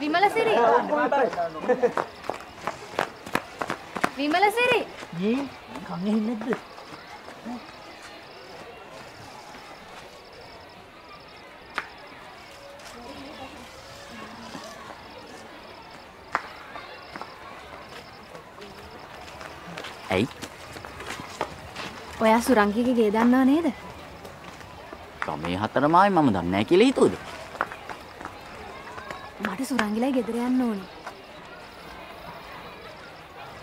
විමලසිරි විමලසිරි ඒ කන් ඇහෙන්නේ නැද්ද? ඇයි ඔයා සුරංගිගේ ගේ දන්නා නේද ගමේ හතරමයි මම දන්නේ කියලා හිතුවද? මට සුරංගිලයි ගෙදර යන්න ඕනේ.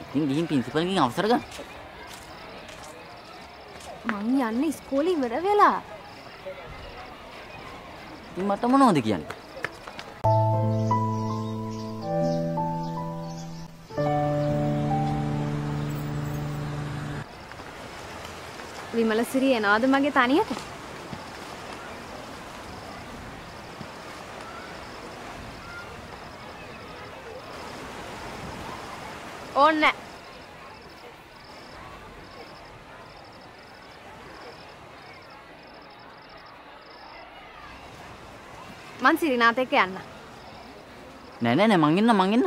ඉතින් ගිහින් ප්‍රින්සිපල්ගෙන් අවසර ගන්න. මං යන්න ඉස්කෝලේ ඉවර වෙලා. ඉතින් මට මොනවද කියන්නේ? විමලසිරි එනවාද මගේ තනියට ඕන්න මං සිරිනාත එක්ක යන්න. නෑ නෑ නෑ මං එන්න මං එන්න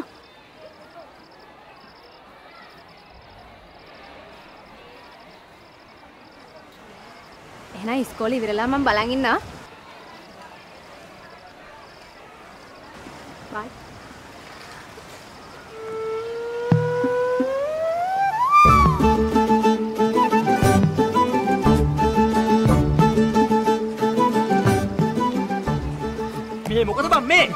එහෙනම් ඉස්කෝලේ ඉවරලා මං බලන් ඉන්නවා. Bye. මේ මොකද බං මේ